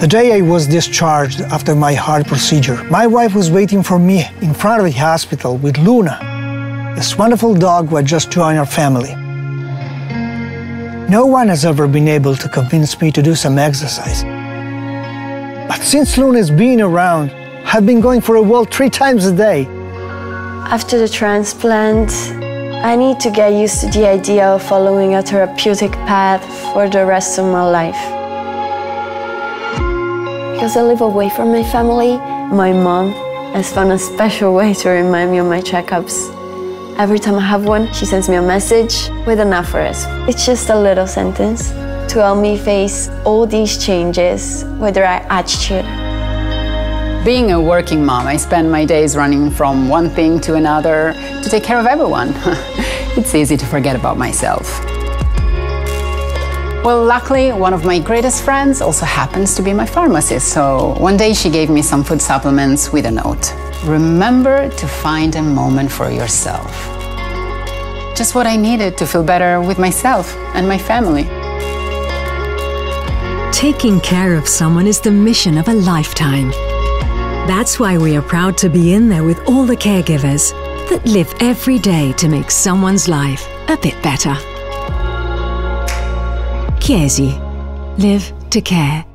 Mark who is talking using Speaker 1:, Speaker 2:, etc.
Speaker 1: The day I was discharged after my heart procedure, my wife was waiting for me in front of the hospital with Luna, this wonderful dog who had just joined our family. No one has ever been able to convince me to do some exercise. But since Luna's been around, I've been going for a walk three times a day.
Speaker 2: After the transplant, I need to get used to the idea of following a therapeutic path for the rest of my life. Because I live away from my family, my mom has found a special way to remind me of my checkups. Every time I have one, she sends me a message with an aphorism. It's just a little sentence to help me face all these changes with the right attitude.
Speaker 3: Being a working mom, I spend my days running from one thing to another to take care of everyone. it's easy to forget about myself. Well, luckily, one of my greatest friends also happens to be my pharmacist. So one day she gave me some food supplements with a note. Remember to find a moment for yourself. Just what I needed to feel better with myself and my family.
Speaker 4: Taking care of someone is the mission of a lifetime. That's why we are proud to be in there with all the caregivers that live every day to make someone's life a bit better. Chiesi. Live to care.